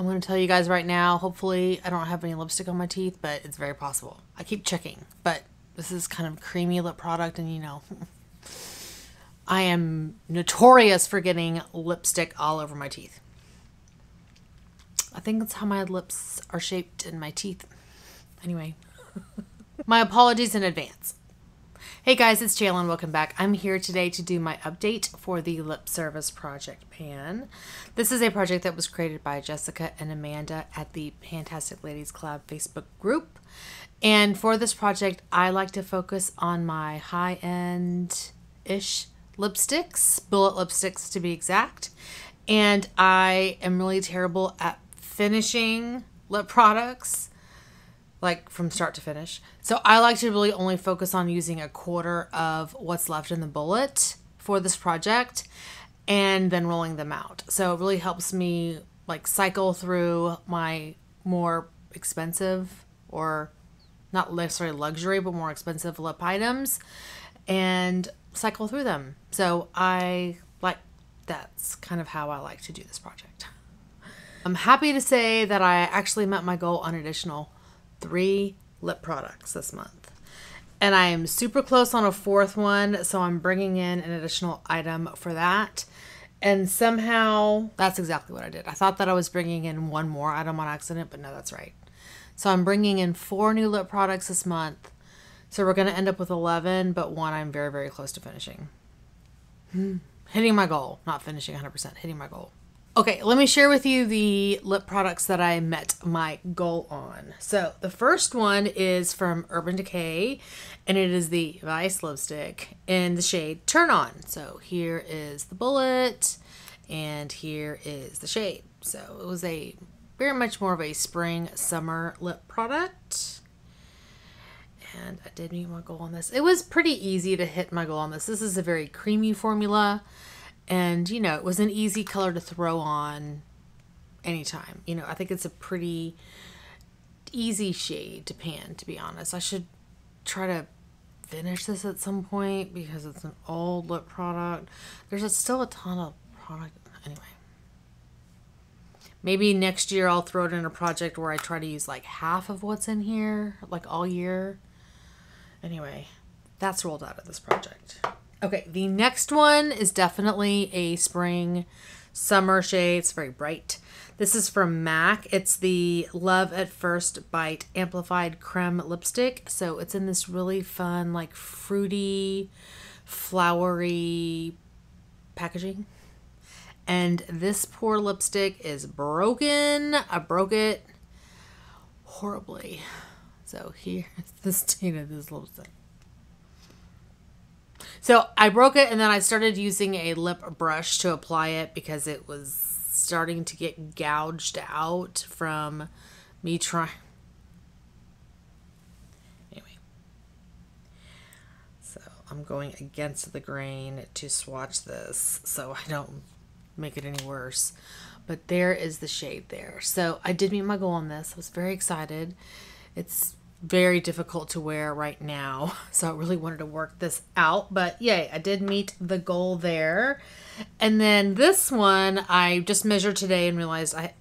I'm going to tell you guys right now. Hopefully, I don't have any lipstick on my teeth, but it's very possible. I keep checking, but this is kind of creamy lip product, and you know, I am notorious for getting lipstick all over my teeth. I think that's how my lips are shaped and my teeth. Anyway, my apologies in advance. Hey guys, it's Jalen. Welcome back. I'm here today to do my update for the Lip Service Project Pan. This is a project that was created by Jessica and Amanda at the Pantastic Ladies Club Facebook group. And for this project, I like to focus on my high end ish lipsticks, bullet lipsticks to be exact. And I am really terrible at finishing lip products like from start to finish. So I like to really only focus on using a quarter of what's left in the bullet for this project and then rolling them out. So it really helps me like cycle through my more expensive or not necessarily luxury but more expensive lip items and cycle through them. So I like that's kind of how I like to do this project. I'm happy to say that I actually met my goal on additional three lip products this month. And I am super close on a fourth one, so I'm bringing in an additional item for that. And somehow that's exactly what I did. I thought that I was bringing in one more item on accident, but no, that's right. So I'm bringing in four new lip products this month. So we're going to end up with 11, but one I'm very, very close to finishing. Hmm. Hitting my goal, not finishing 100%, hitting my goal. Okay, let me share with you the lip products that I met my goal on. So the first one is from Urban Decay, and it is the Vice lipstick in the shade Turn On. So here is the bullet, and here is the shade. So it was a very much more of a spring summer lip product. And I did meet my goal on this. It was pretty easy to hit my goal on this. This is a very creamy formula and you know it was an easy color to throw on anytime. You know i think it's a pretty easy shade to pan to be honest. I should try to finish this at some point because it's an old lip product. There's a, still a ton of product. Anyway. Maybe next year i'll throw it in a project where i try to use like half of what's in here like all year. Anyway that's rolled out of this project Okay, the next one is definitely a spring summer shade. It's very bright. This is from MAC. It's the Love at First Bite Amplified Creme Lipstick. So it's in this really fun, like fruity, flowery packaging. And this poor lipstick is broken. I broke it horribly. So here's the state of this lipstick. So I broke it and then I started using a lip brush to apply it because it was starting to get gouged out from me trying. Anyway. So I'm going against the grain to swatch this so I don't make it any worse. But there is the shade there. So I did meet my goal on this. I was very excited. It's very difficult to wear right now. So I really wanted to work this out. But yay, I did meet the goal there. And then this one I just measured today and realized I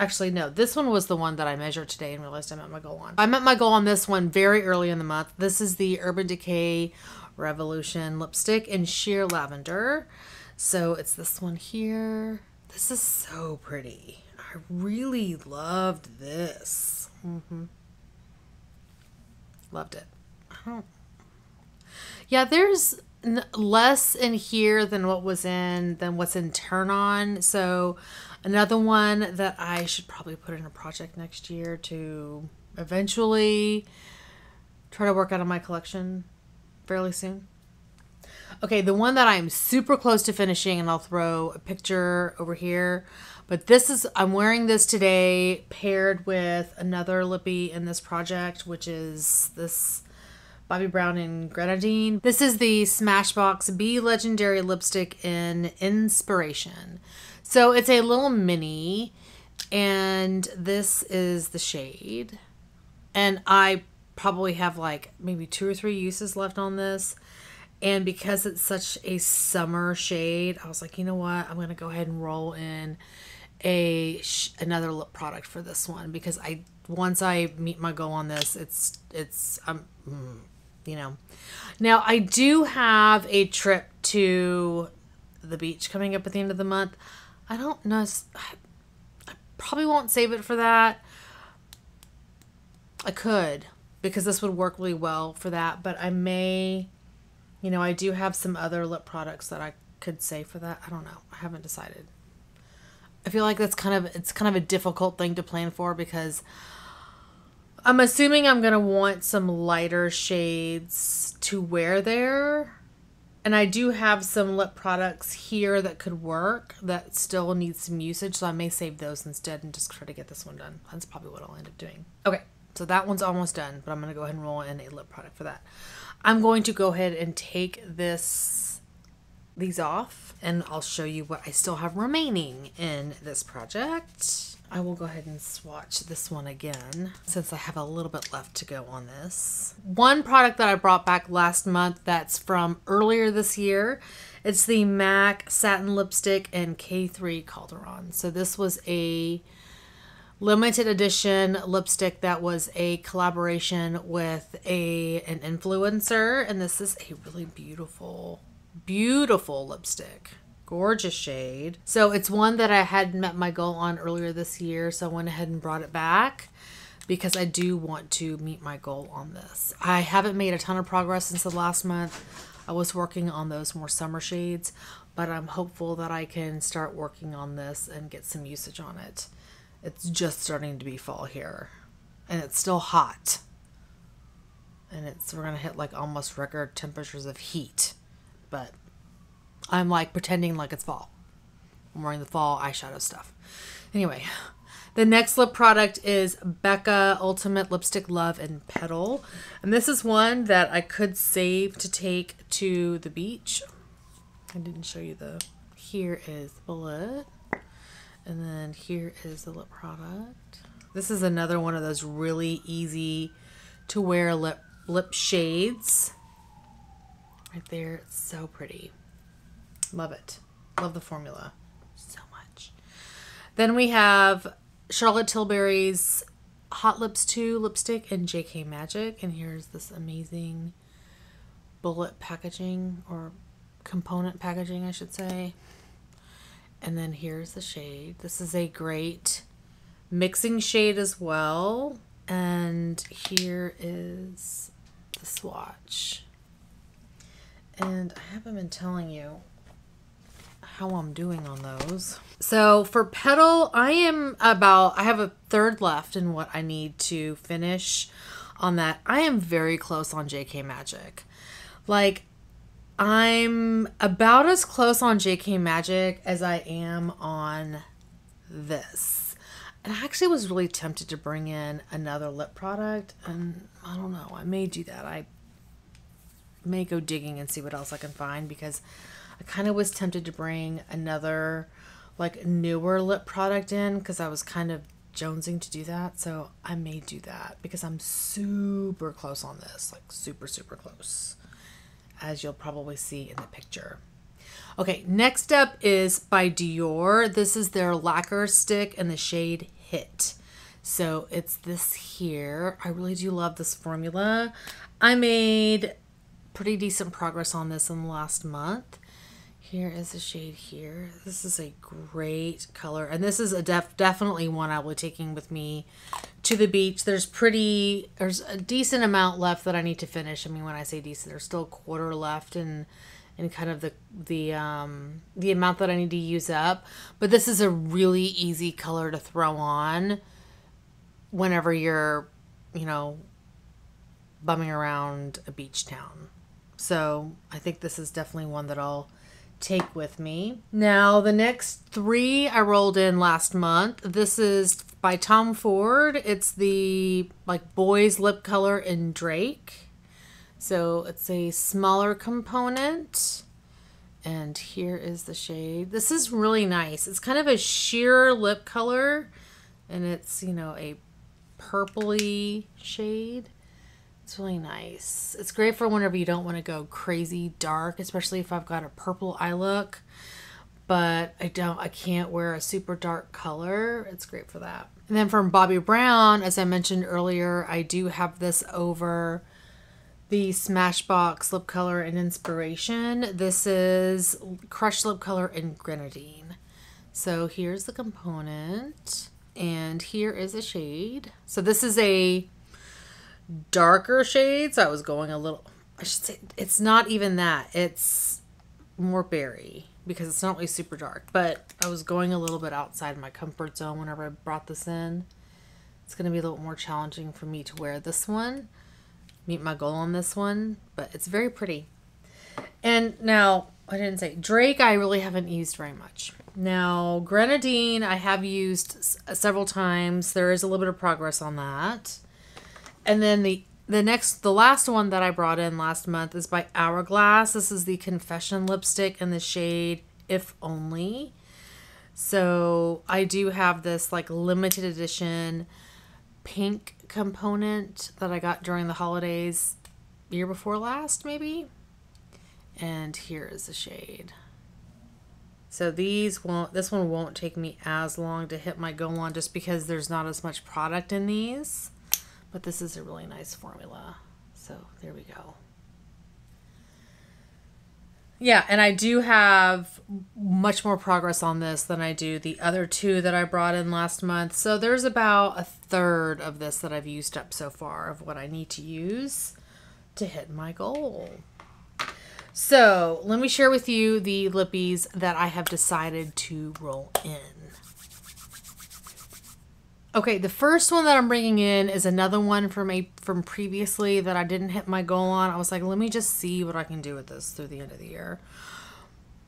actually no, this one was the one that I measured today and realized I met my goal on. I met my goal on this one very early in the month. This is the Urban Decay Revolution lipstick in sheer lavender. So it's this one here. This is so pretty. I really loved this. Mm-hmm. Loved it. Yeah, there's less in here than what was in than what's in Turn On. So another one that I should probably put in a project next year to eventually try to work out of my collection fairly soon. Okay, the one that I'm super close to finishing, and I'll throw a picture over here. But this is, I'm wearing this today paired with another lippy in this project, which is this Bobbi Brown and Grenadine. This is the Smashbox Be Legendary Lipstick in Inspiration. So it's a little mini, and this is the shade. And I probably have like maybe two or three uses left on this. And because it's such a summer shade, I was like, you know what? I'm going to go ahead and roll in a another lip product for this one because I once I meet my goal on this, it's it's um you know. Now I do have a trip to the beach coming up at the end of the month. I don't know. I probably won't save it for that. I could because this would work really well for that, but I may, you know, I do have some other lip products that I could say for that. I don't know. I haven't decided. I feel like that's kind of it's kind of a difficult thing to plan for because I'm assuming I'm going to want some lighter shades to wear there. And I do have some lip products here that could work that still need some usage, so I may save those instead and just try to get this one done. That's probably what I'll end up doing. Okay, so that one's almost done, but I'm going to go ahead and roll in a lip product for that. I'm going to go ahead and take this these off and I'll show you what I still have remaining in this project. I will go ahead and swatch this one again since I have a little bit left to go on this. One product that I brought back last month that's from earlier this year. It's the MAC Satin Lipstick and K3 Calderon. So this was a limited edition lipstick that was a collaboration with a an influencer and this is a really beautiful beautiful lipstick. Gorgeous shade. So it's one that I had met my goal on earlier this year, so I went ahead and brought it back because I do want to meet my goal on this. I haven't made a ton of progress since the last month. I was working on those more summer shades, but I'm hopeful that I can start working on this and get some usage on it. It's just starting to be fall here, and it's still hot. And it's we're gonna hit like almost record temperatures of heat but I'm like pretending like it's fall. I'm wearing the fall eyeshadow stuff. Anyway, the next lip product is Becca Ultimate Lipstick Love and Petal. And this is one that I could save to take to the beach. I didn't show you the. Here is the bullet. And then here is the lip product. This is another one of those really easy to wear lip lip shades. Right there. It's so pretty. Love it. Love the formula so much. Then we have Charlotte Tilbury's Hot Lips 2 lipstick and JK Magic. And here's this amazing bullet packaging or component packaging, I should say. And then here's the shade. This is a great mixing shade as well. And here is the swatch and I haven't been telling you how I'm doing on those. So for petal, I am about, I have a third left in what I need to finish on that. I am very close on JK Magic. Like, I'm about as close on JK Magic as I am on this. And I actually was really tempted to bring in another lip product, and I don't know, I may do that. I may go digging and see what else I can find because I kind of was tempted to bring another like newer lip product in because I was kind of jonesing to do that. So I may do that because I'm super close on this, like super, super close, as you'll probably see in the picture. Okay, next up is by Dior. This is their lacquer stick in the shade Hit. So it's this here. I really do love this formula. I made pretty decent progress on this in the last month. Here is a shade here. This is a great color. And this is a def definitely one I will be taking with me to the beach. There's pretty, there's a decent amount left that I need to finish. I mean, when I say decent, there's still a quarter left and and kind of the the um the amount that I need to use up. But this is a really easy color to throw on whenever you're, you know, bumming around a beach town. So I think this is definitely one that I'll take with me. Now, the next three I rolled in last month. This is by Tom Ford. It's the like boys lip color in Drake. So it's a smaller component. And here is the shade. This is really nice. It's kind of a sheer lip color. And it's, you know, a purpley shade. It's really nice. It's great for whenever you don't want to go crazy dark, especially if I've got a purple eye look. but I don't I can't wear a super dark color. It's great for that. And then from Bobbi Brown, as I mentioned earlier, I do have this over the Smashbox lip color and inspiration. This is crushed lip color in grenadine. So here's the component and here is a shade. So this is a darker shades. I was going a little, I should say, it's not even that. It's more berry because it's not really super dark. But I was going a little bit outside my comfort zone whenever I brought this in. It's going to be a little more challenging for me to wear this one meet my goal on this one, but it's very pretty. And now, I didn't say Drake, I really haven't used very much. Now, Grenadine, I have used several times. There is a little bit of progress on that. And then the the next the last one that I brought in last month is by Hourglass. This is the Confession lipstick in the shade If Only. So, I do have this like limited edition pink component that I got during the holidays year before last, maybe. And here is the shade. So these won't, this one won't take me as long to hit my go on just because there's not as much product in these. But this is a really nice formula. So there we go. Yeah, and I do have much more progress on this than I do the other two that I brought in last month. So there's about a third of this that I've used up so far of what I need to use to hit my goal. So let me share with you the lippies that I have decided to roll in. Okay, the first one that I'm bringing in is another one from a from previously that I didn't hit my goal on. I was like, let me just see what I can do with this through the end of the year.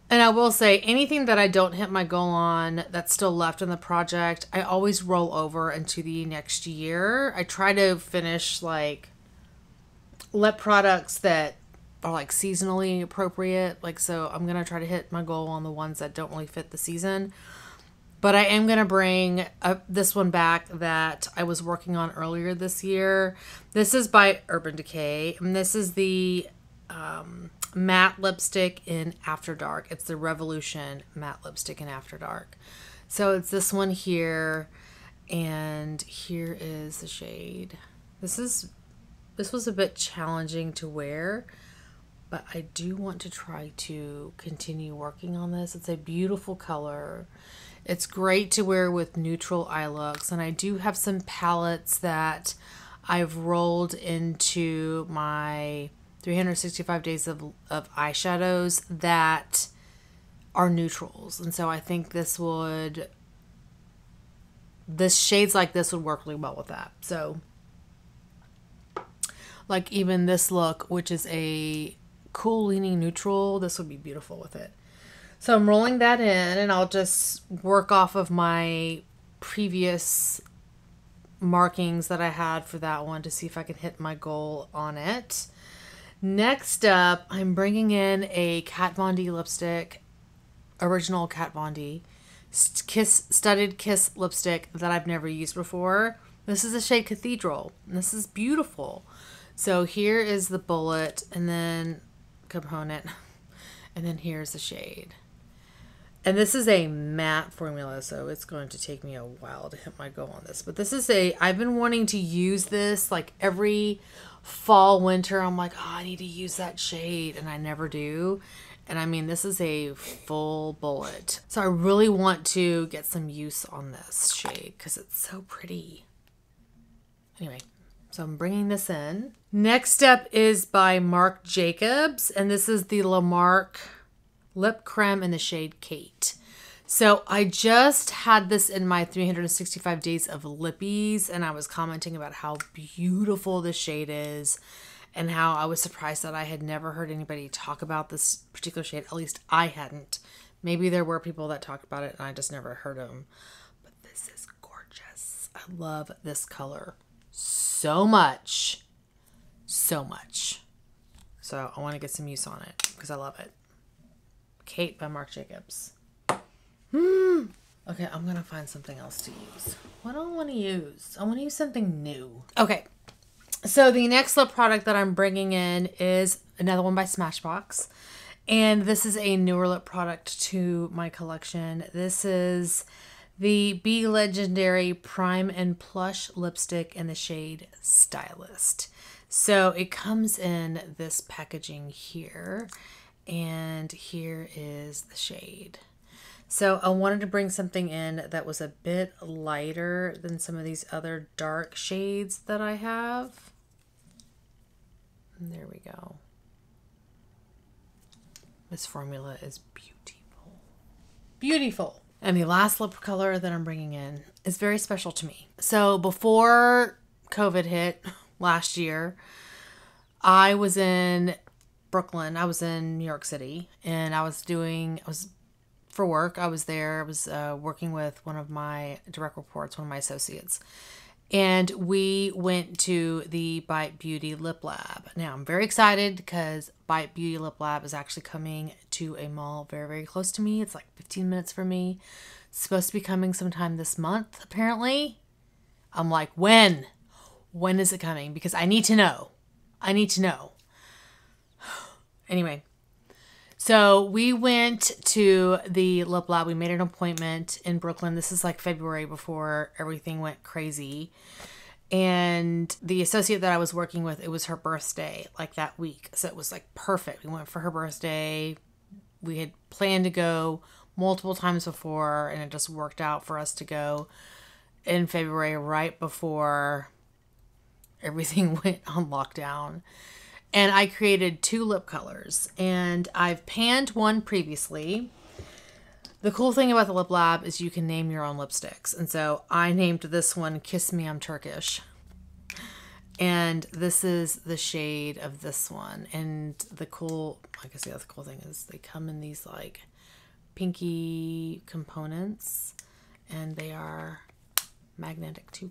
And I will say, anything that I don't hit my goal on that's still left in the project, I always roll over into the next year. I try to finish like let products that are like seasonally appropriate. Like, so I'm going to try to hit my goal on the ones that don't really fit the season. But I am going to bring uh, this one back that I was working on earlier this year. This is by Urban Decay, and this is the um, matte lipstick in After Dark. It's the Revolution matte lipstick in After Dark. So it's this one here, and here is the shade. This is this was a bit challenging to wear, but I do want to try to continue working on this. It's a beautiful color. It's great to wear with neutral eye looks. And I do have some palettes that I've rolled into my 365 days of, of eyeshadows that are neutrals. And so I think this would, this shades like this would work really well with that. So like even this look, which is a cool leaning neutral, this would be beautiful with it. So I'm rolling that in and I'll just work off of my previous markings that I had for that one to see if I can hit my goal on it. Next up, I'm bringing in a Kat Von D lipstick, original Kat Von D, kiss studded kiss lipstick that I've never used before. This is a shade Cathedral. this is beautiful. So here is the bullet and then component, and then here's the shade. And this is a matte formula, so it's going to take me a while to hit my goal on this. But this is a, I've been wanting to use this like every fall, winter. I'm like, oh, I need to use that shade, and I never do. And I mean, this is a full bullet. So I really want to get some use on this shade because it's so pretty. Anyway, so I'm bringing this in. Next up is by Marc Jacobs, and this is the Le Marc lip creme in the shade Kate. So I just had this in my 365 days of lippies and I was commenting about how beautiful the shade is and how I was surprised that I had never heard anybody talk about this particular shade. At least I hadn't. Maybe there were people that talked about it and I just never heard them. But this is gorgeous. I love this color so much. So much. So I want to get some use on it because I love it. Kate by Marc Jacobs. Hmm. Okay, I'm gonna find something else to use. What do I want to use? I want to use something new. Okay. So the next lip product that I'm bringing in is another one by Smashbox. And this is a newer lip product to my collection. This is the Be Legendary Prime and Plush lipstick in the shade Stylist. So it comes in this packaging here, and here is the shade. So I wanted to bring something in that was a bit lighter than some of these other dark shades that I have. And there we go. This formula is beautiful. Beautiful. And the last lip color that I'm bringing in is very special to me. So before COVID hit last year, I was in Brooklyn. I was in New York City and I was doing, I was for work. I was there. I was uh, working with one of my direct reports, one of my associates. And we went to the Bite Beauty Lip Lab. Now, I'm very excited because Bite Beauty Lip Lab is actually coming to a mall very, very close to me. It's like 15 minutes from me. It's supposed to be coming sometime this month, apparently. I'm like, when? When is it coming? Because I need to know. I need to know. Anyway, so we went to the lab. We made an appointment in Brooklyn. This is like February before everything went crazy. And the associate that I was working with, it was her birthday like that week. So it was like perfect. We went for her birthday. We had planned to go multiple times before, and it just worked out for us to go in February right before everything went on lockdown and I created two lip colors and I've panned one previously. The cool thing about the Lip Lab is you can name your own lipsticks. And so I named this one Kiss Me I'm Turkish. And this is the shade of this one. And the cool, I guess the other cool thing is they come in these like pinky components and they are magnetic too.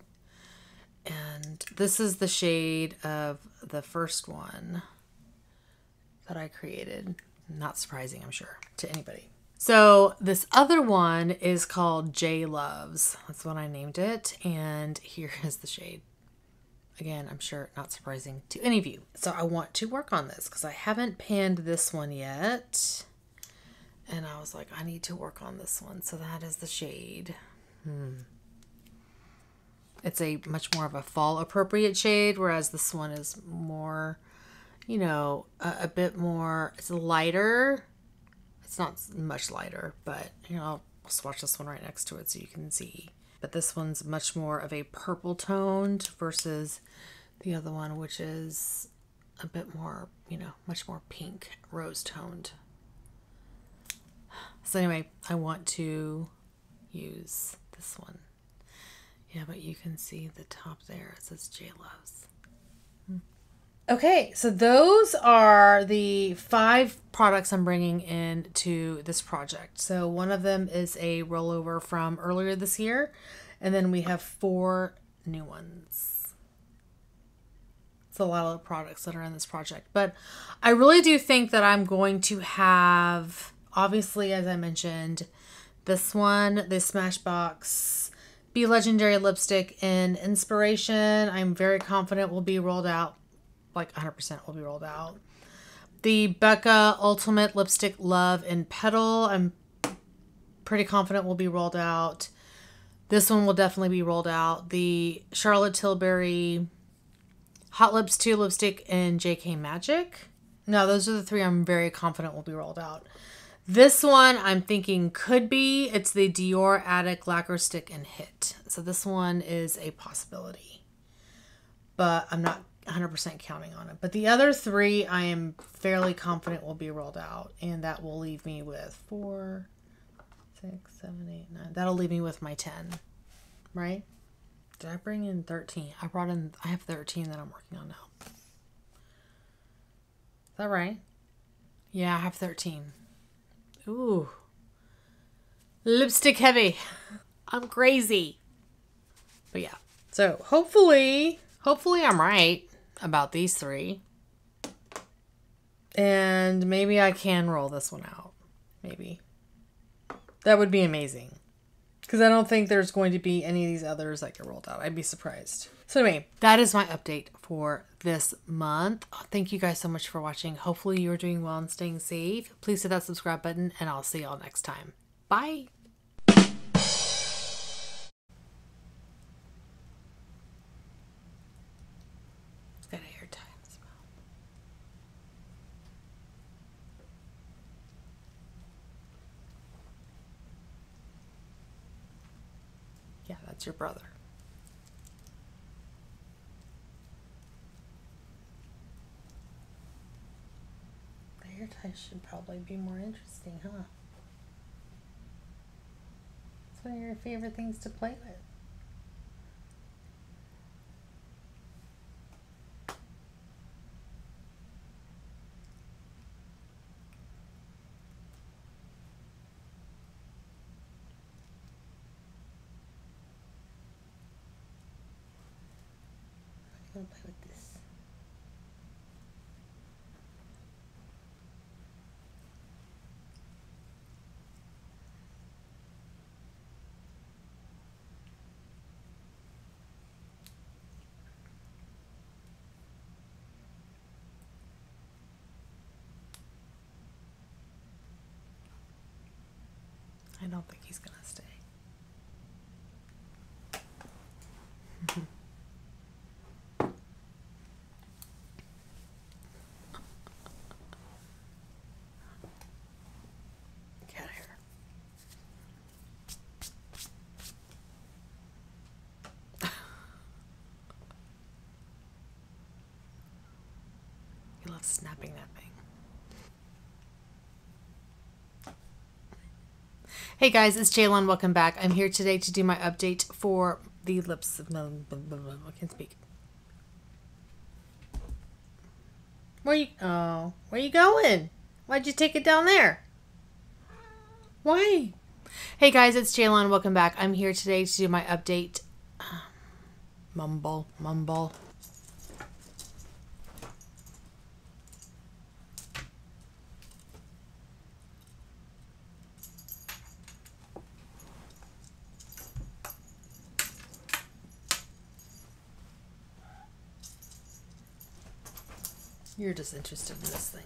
And this is the shade of the first one that I created. Not surprising, I'm sure, to anybody. So this other one is called Cey Loves. That's what I named it. And here is the shade. Again, I'm sure not surprising to any of you. So I want to work on this because I haven't panned this one yet. And I was like, I need to work on this one. So that is the shade. Hmm. It's a much more of a fall appropriate shade, whereas this one is more, you know, a, a bit more, it's lighter. It's not much lighter, but, you know, I'll swatch this one right next to it so you can see. But this one's much more of a purple toned versus the other one, which is a bit more, you know, much more pink, rose toned. So anyway, I want to use this one. Yeah, but you can see the top there. It says Cey Loves. Hmm. Okay, so those are the five products I'm bringing into this project. So one of them is a rollover from earlier this year, and then we have four new ones. It's a lot of products that are in this project, but I really do think that I'm going to have, obviously, as I mentioned, this one, this Smashbox be Legendary lipstick in Inspiration. I'm very confident will be rolled out. Like 100% will be rolled out. The Becca Ultimate Lipstick Love in Petal. I'm pretty confident will be rolled out. This one will definitely be rolled out. The Charlotte Tilbury Hot Lips 2 lipstick in JK Magic. No, those are the three I'm very confident will be rolled out. This one I'm thinking could be. It's the Dior Addict Lacquer Stick and Hit. So this one is a possibility. But I'm not 100% counting on it. But the other three I am fairly confident will be rolled out. And that will leave me with four, six, seven, eight, nine. That'll leave me with my 10. Right? Did I bring in 13? I brought in, I have 13 that I'm working on now. Is that right? Yeah, I have 13. Ooh. Lipstick heavy. I'm crazy. But yeah. So hopefully, hopefully I'm right about these three. And maybe I can roll this one out. Maybe. That would be amazing. Because I don't think there's going to be any of these others that get rolled out. I'd be surprised. So anyway, that is my update for this month. Thank you guys so much for watching. Hopefully you're doing well and staying safe. Please hit that subscribe button and I'll see y'all next time. Bye. Yeah, that's your brother. Tie should probably be more interesting, huh? It's one of your favorite things to play with. Play with this. I don't think he's gonna stay. Get out of here. he loves snapping that thing. Hey guys, it's Jaylon. Welcome back. I'm here today to do my update for the lips. I can't speak. Where you? Oh, where you going? Why'd you take it down there? Why? Hey guys, it's Jaylon. Welcome back. I'm here today to do my update. Um, mumble, mumble. You're just interested in this thing.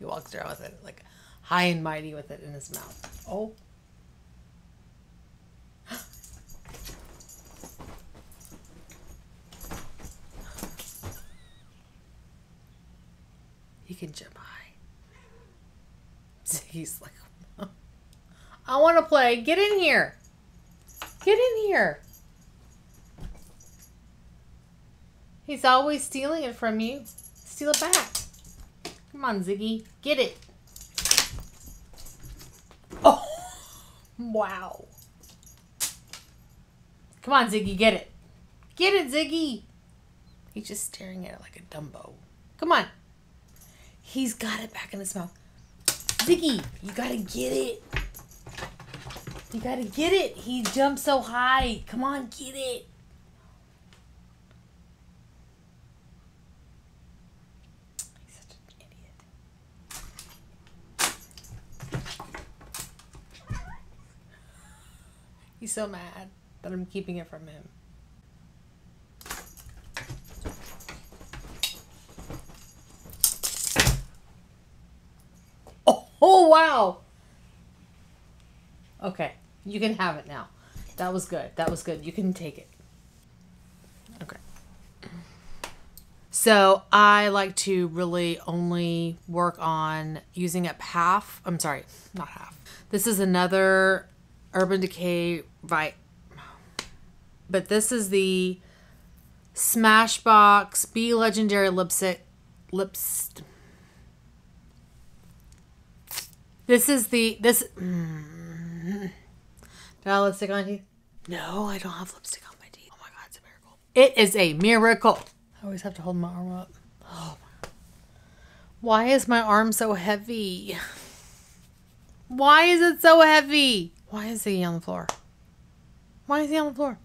Walks around with it like high and mighty with it in his mouth. Oh. He can jump high. He's like, I want to play. Get in here. Get in here. He's always stealing it from you. Steal it back. Come on, Ziggy. Get it. Oh, wow. Come on, Ziggy, get it. Get it, Ziggy. He's just staring at it like a Dumbo. Come on. He's got it back in his mouth. Ziggy, you gotta get it. You gotta get it. He jumped so high. Come on, get it. He's such an idiot. He's so mad that I'm keeping it from him. Oh, oh wow. Okay, you can have it now. That was good. That was good. You can take it. Okay. So I like to really only work on using up half. I'm sorry, not half. This is another Urban Decay Vi but this is the Smashbox Be Legendary Lipstick Lips. This is the this. Mm, do I have lipstick on teeth? No, I don't have lipstick on my teeth. Oh my god, it's a miracle. It is a miracle. I always have to hold my arm up. Oh. Why is my arm so heavy? Why is it so heavy? Why is he on the floor? Why is he on the floor?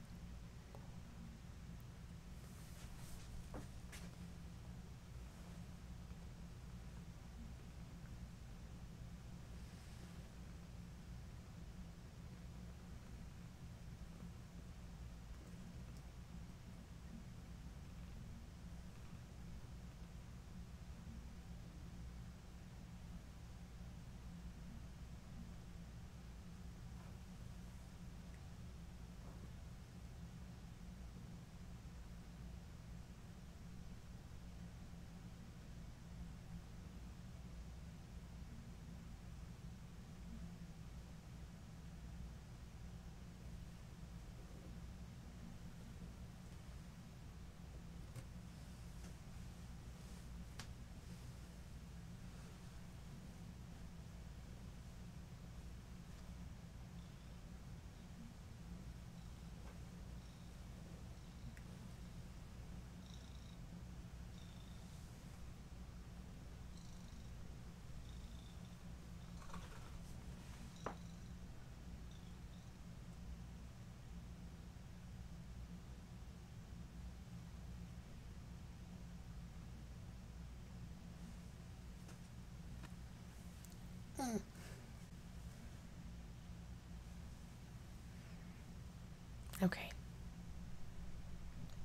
Okay.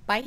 Bye.